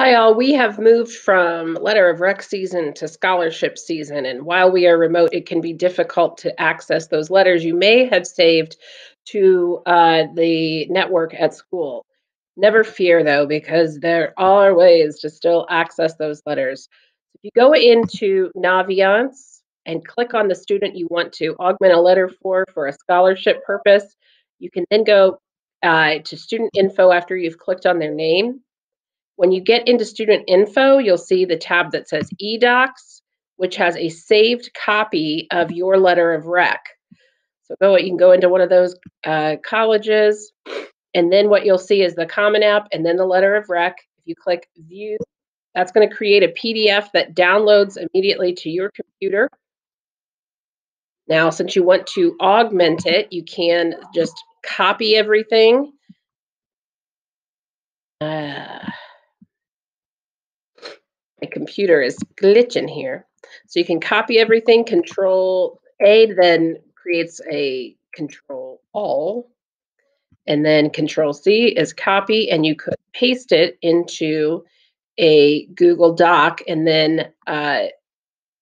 Hi, all. We have moved from letter of rec season to scholarship season. And while we are remote, it can be difficult to access those letters you may have saved to uh, the network at school. Never fear, though, because there are ways to still access those letters. If you go into Naviance and click on the student you want to augment a letter for for a scholarship purpose, you can then go uh, to student info after you've clicked on their name when you get into student info, you'll see the tab that says eDocs, which has a saved copy of your letter of rec. So go, you can go into one of those uh, colleges, and then what you'll see is the Common App and then the letter of rec. If you click View, that's going to create a PDF that downloads immediately to your computer. Now, since you want to augment it, you can just copy everything. Uh, my computer is glitching here. So you can copy everything, control A then creates a control all, and then control C is copy, and you could paste it into a Google Doc and then uh,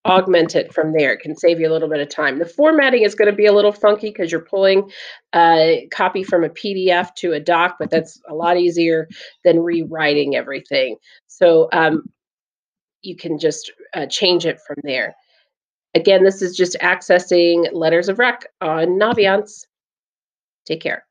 augment it from there. It can save you a little bit of time. The formatting is going to be a little funky because you're pulling a copy from a PDF to a doc, but that's a lot easier than rewriting everything. So um, you can just uh, change it from there. Again, this is just accessing letters of rec on Naviance. Take care.